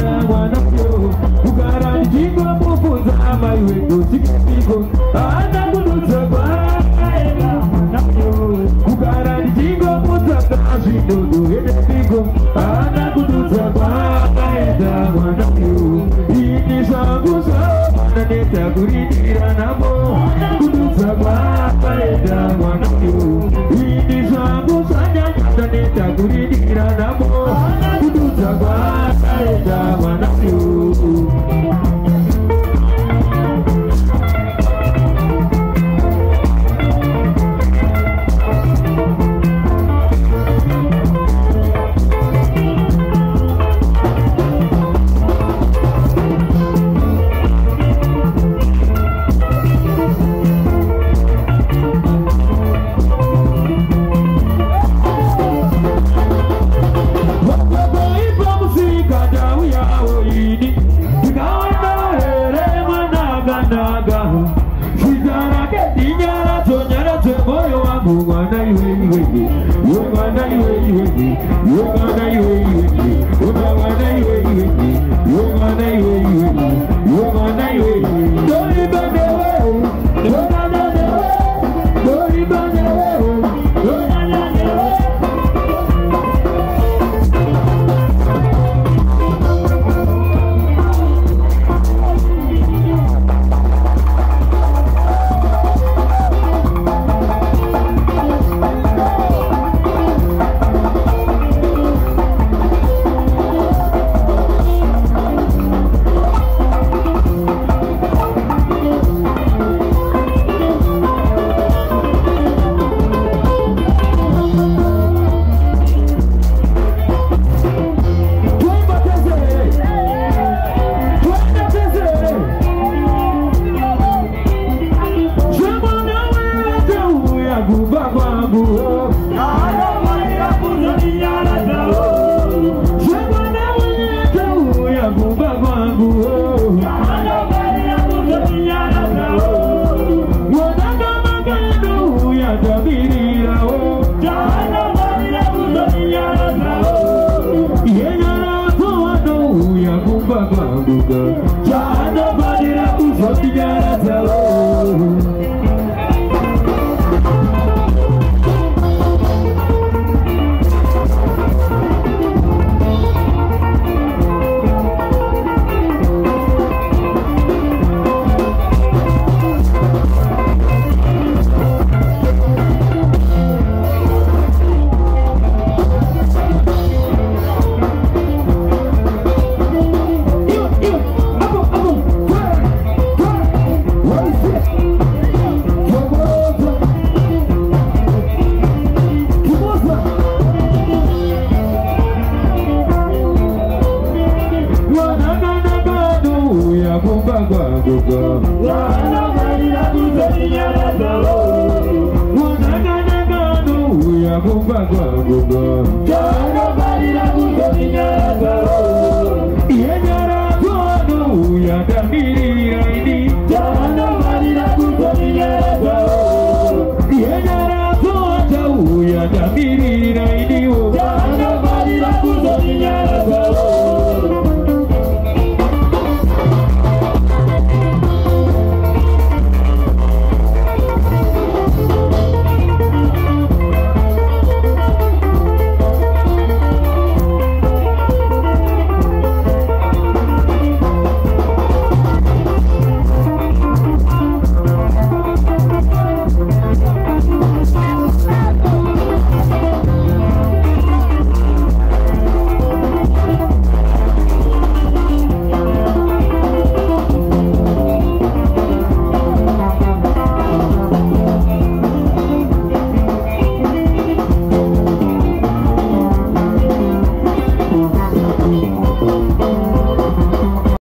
chakwa nayo kugara ndingomubvunza amai wedu tikipiko haana kunudza kwaaenda nayo kugara ndingomudza kazvidodo yedepiko haana kunudza kwaaenda kwanayo ini zvangu zvaaneta kuridira namo kunudza kwaaenda kwanayo You me. You got that you with me. You got that you with me. You you with me. You Africa. Try nobody that puts up together, tell Nobody loves you,